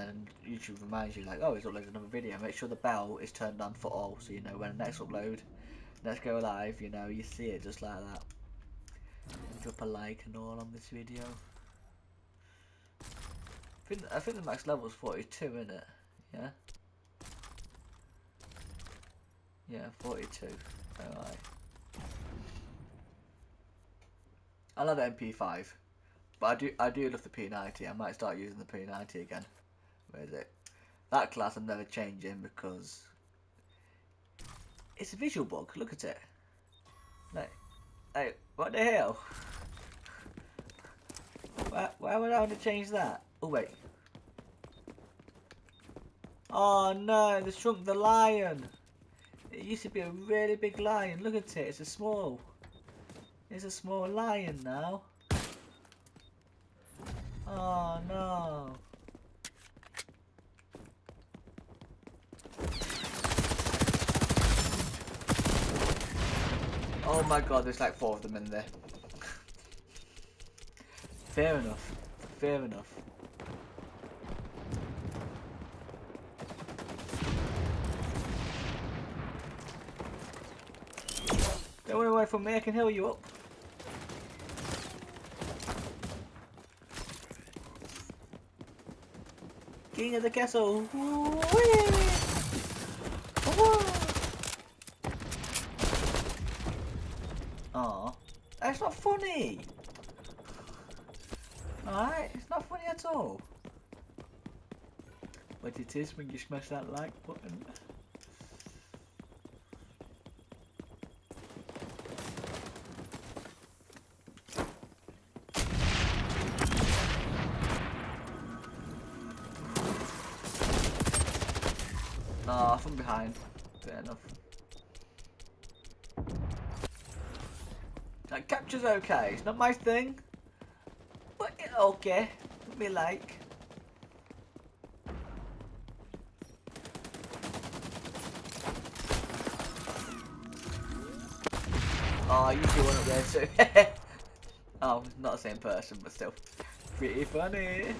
then YouTube reminds you like, oh, he's uploaded another video. Make sure the bell is turned on for all, so you know when the next upload, next go live, you know you see it just like that. Drop a like and all on this video. I think, I think the max level is 42, isn't it? Yeah. Yeah, 42. Alright. I love the MP5, but I do I do love the P90. I might start using the P90 again. Where is it? That class I'm never changing because it's a visual bug. Look at it. Like, like what the hell? Why, why would I want to change that? Oh wait. Oh no, they shrunk the lion. It used to be a really big lion. Look at it, it's a small. It's a small lion now. Oh no. Oh my god, there's like four of them in there. Fair enough. Fair enough. Don't away from me, I can heal you up. King of the castle. Aw, that's not funny. Alright, it's not funny at all. But it is when you smash that like button. Ah, from behind. Fair enough. Capture's okay. It's not my thing. But okay. Me like. Oh, you see one up there too. oh, not the same person, but still. Pretty funny.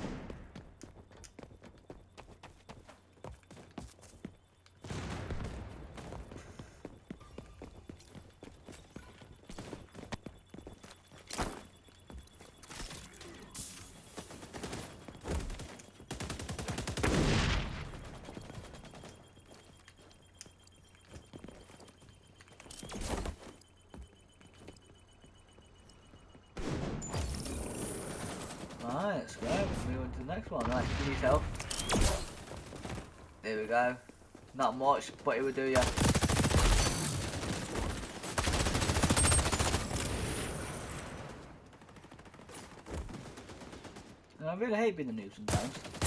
Right, let's go. Move on to the next one. Right, give me help. There we go. Not much, but it would do ya. I really hate being the noob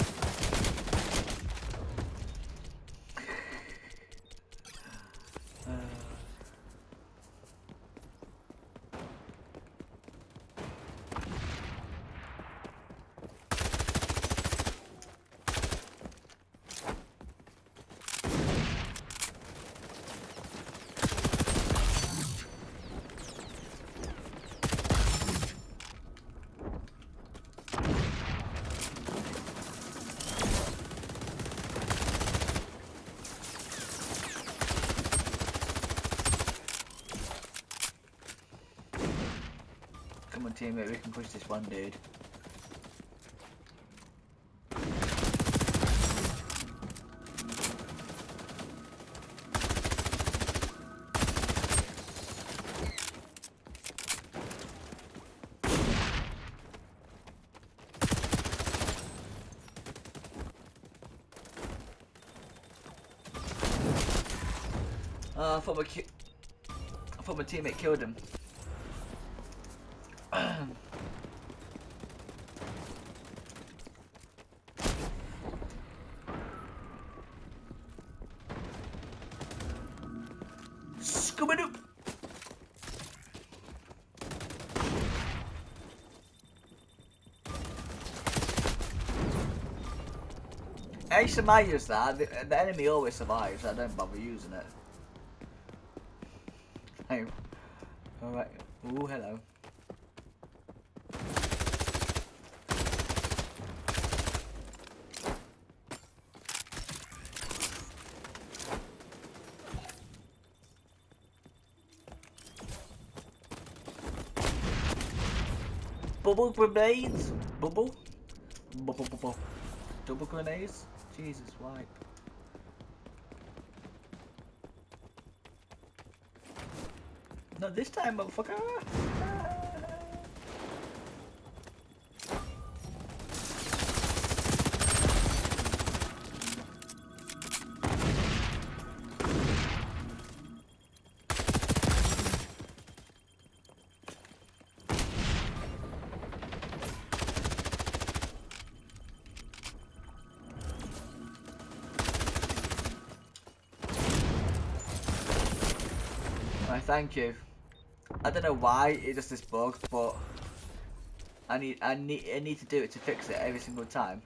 teammate, we can push this one dude. Uh, I thought my I thought my teammate killed him. Scooby-Doo! I used to use that. The, the enemy always survives. I don't bother using it. Hey. Alright. Ooh, hello. Bubble grenades. Bubble. Bubble bubble. Double grenades. Jesus, wipe. Not this time, motherfucker. Thank you. I don't know why it just this bug, but I need I need I need to do it to fix it every single time.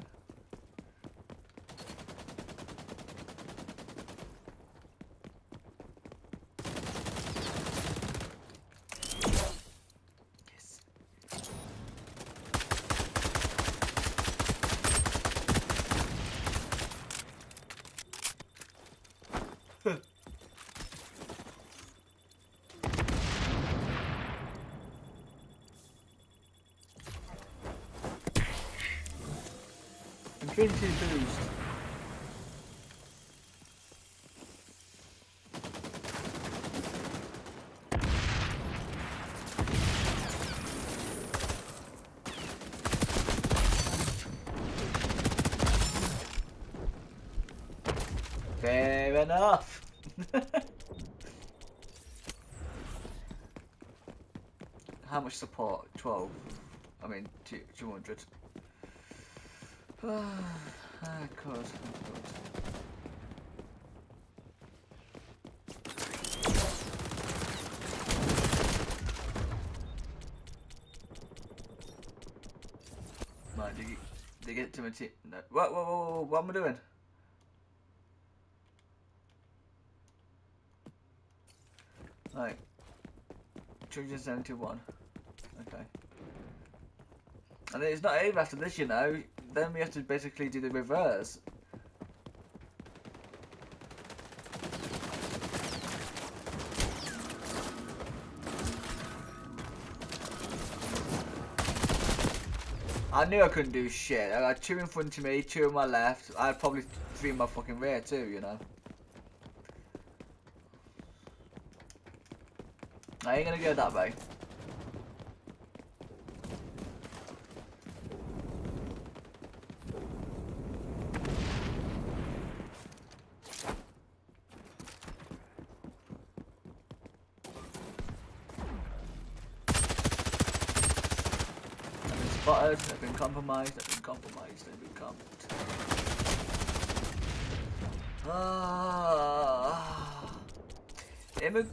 Infinity boost. Fair enough. How much support? 12. I mean, 200. Ah, could. Right, did you get to my team? No. What, what, what, what, what am I doing? Right. 271. Okay. And it's not over after this, you know. Then we have to basically do the reverse. I knew I couldn't do shit. I got two in front of me, two on my left. I had probably three in my fucking rear too, you know. I ain't gonna go that way. I've been spotted, I've been compromised, I've been compromised, I've been comped. Ah.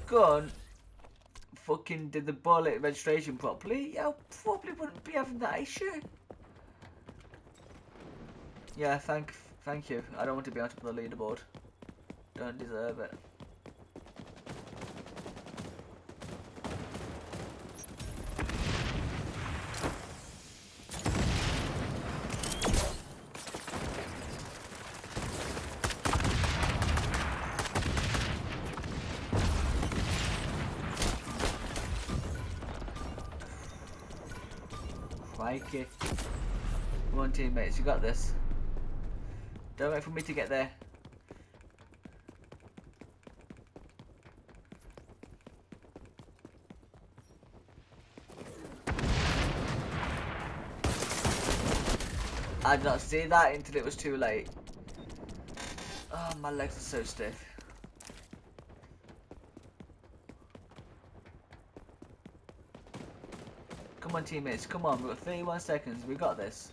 Gun fucking did the bullet registration properly, I probably wouldn't be having that issue. Yeah, thank thank you. I don't want to be on top of the leaderboard. Don't deserve it. Crikey. Come on teammates, you got this. Don't wait for me to get there. I did not see that until it was too late. Oh, my legs are so stiff. Come on, teammates. Come on. We've got 31 seconds. We got this.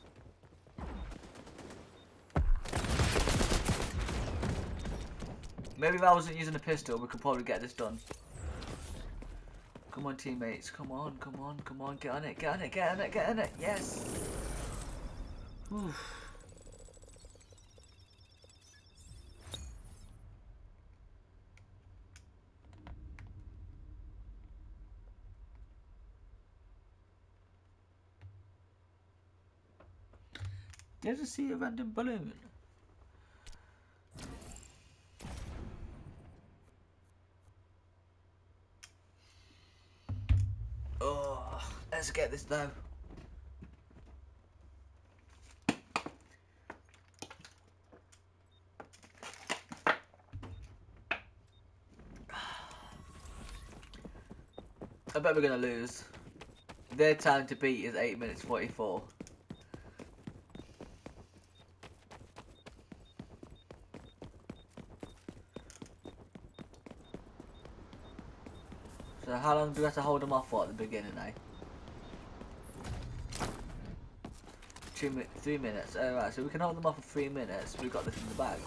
Maybe if I wasn't using a pistol, we could probably get this done. Come on, teammates. Come on, come on, come on. Get on it, get on it, get on it, get on it. Yes. Oof. There's a sea of random balloon. Oh, let's get this though. I bet we're going to lose. Their time to beat is 8 minutes 44. So how long do we have to hold them off for at the beginning, eh? Two mi three minutes. Alright, so we can hold them off for three minutes. We've got this in the bag.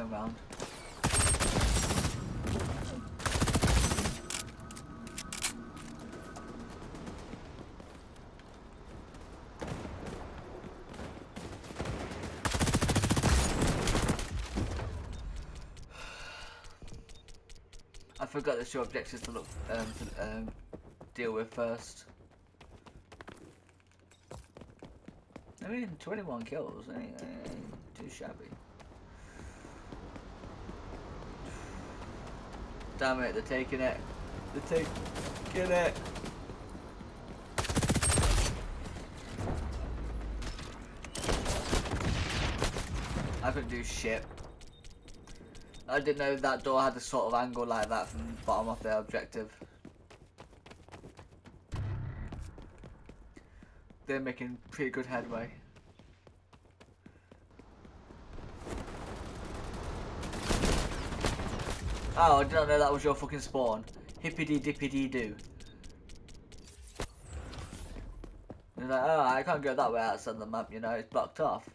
Go round. I forgot the show objectives to look um, to um, deal with first. I mean, 21 kills ain't, ain't too shabby. Damn it, they're taking it. They're taking it. I couldn't do shit. I didn't know that door had a sort of angle like that from the bottom of the objective. They're making pretty good headway. Oh, I didn't know that was your fucking spawn. Hippity dippity doo. You're like, oh, I can't go that way outside the map, you know, it's blocked off.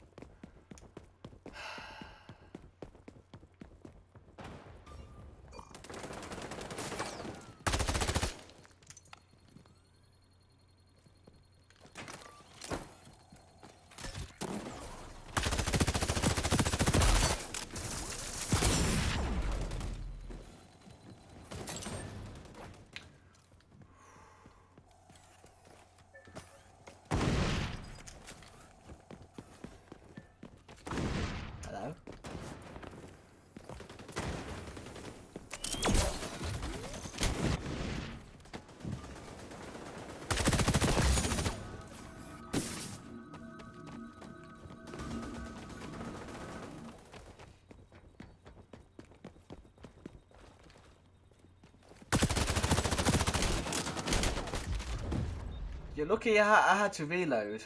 You're lucky I, I had to reload.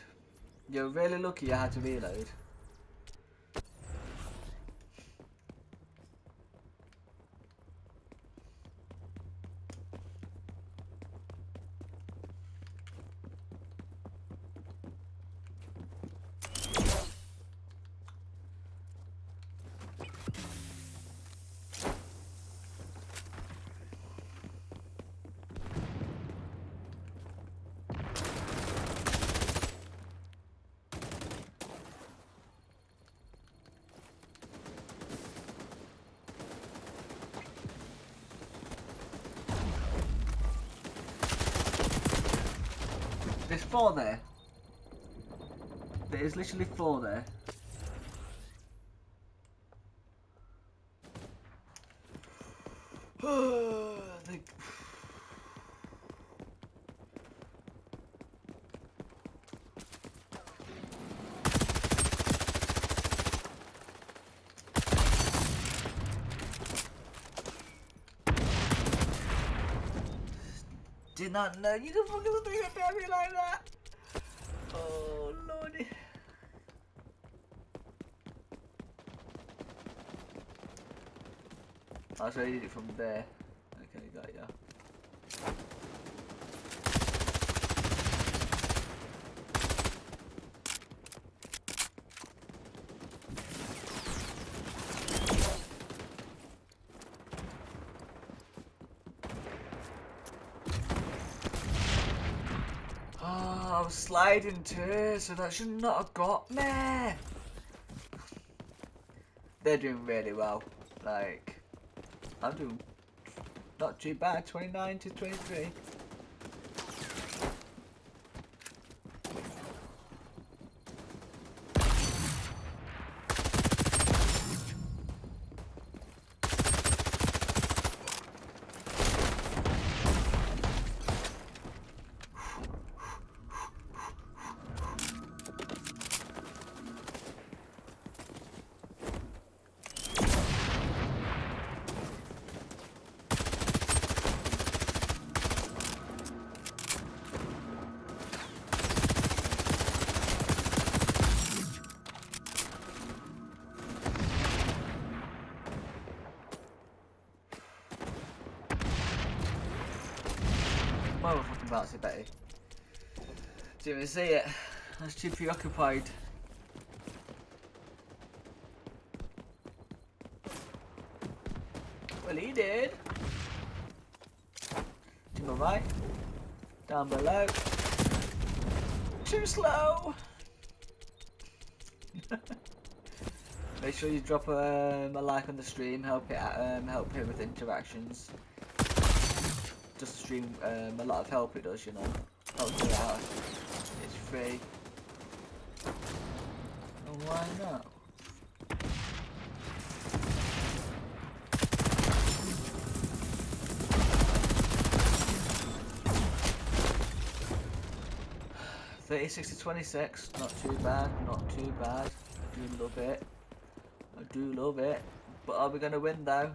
You're really lucky I had to reload. There's four there. There is literally four there. Not know you could fucking thing at me like that. Oh lordy. Oh, so I did it from there. Okay, got ya. I was sliding too, so that should not have got me. They're doing really well. Like, I'm doing not too bad. 29 to 23. Bouncy Betty. Didn't even see it. I was too preoccupied. Well, he did. To my right. Down below. Too slow. Make sure you drop um, a like on the stream. Help it. Um, help it with interactions just stream um, a lot of help it does, you know. Helps out. It's free. And why not? Thirty-six to twenty-six, not too bad, not too bad. I do love it. I do love it. But are we gonna win though?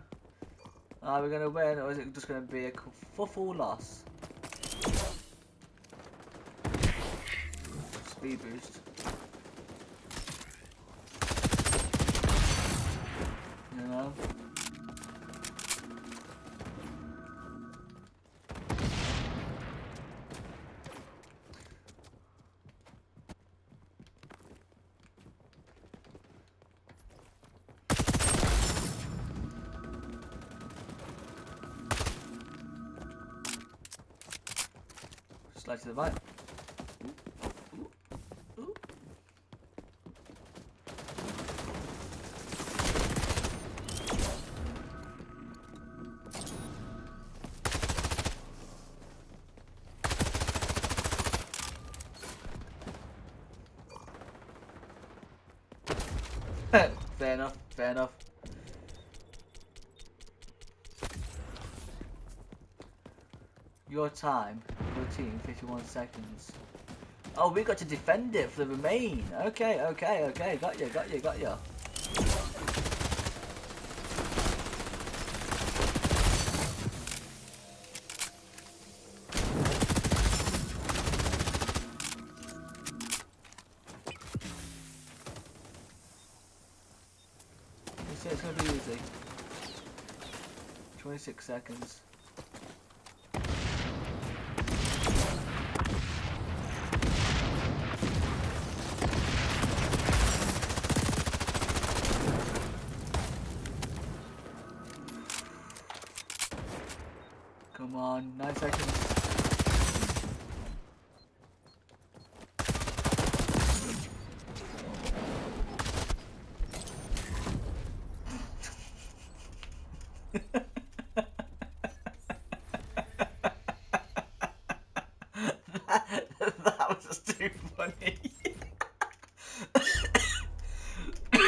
Are we going to win or is it just going to be a full loss? Speed boost. To the right. fair enough, fair enough. Your time, your team, 51 seconds. Oh, we got to defend it for the remain. Okay, okay, okay. Got you, got you, got you. It's gonna be easy. 26 seconds.